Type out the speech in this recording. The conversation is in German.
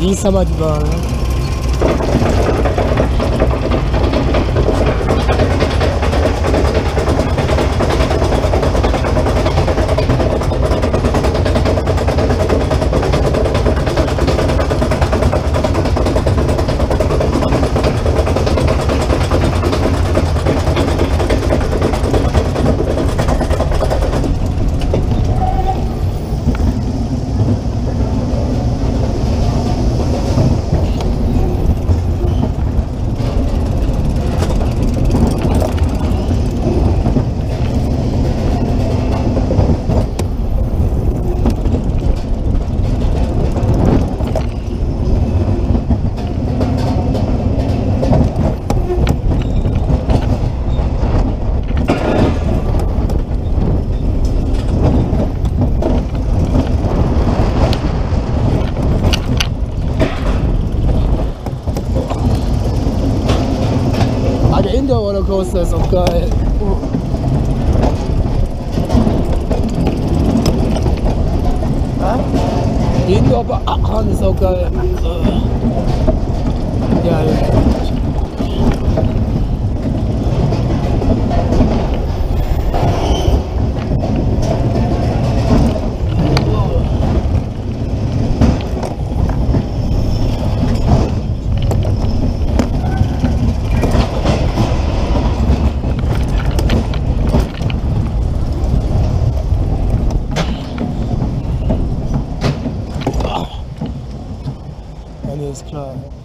ये समझ है। Der Indoor-Rollercoaster ist auch geil. Die Indoor-Bahn ist auch geil. in the sky.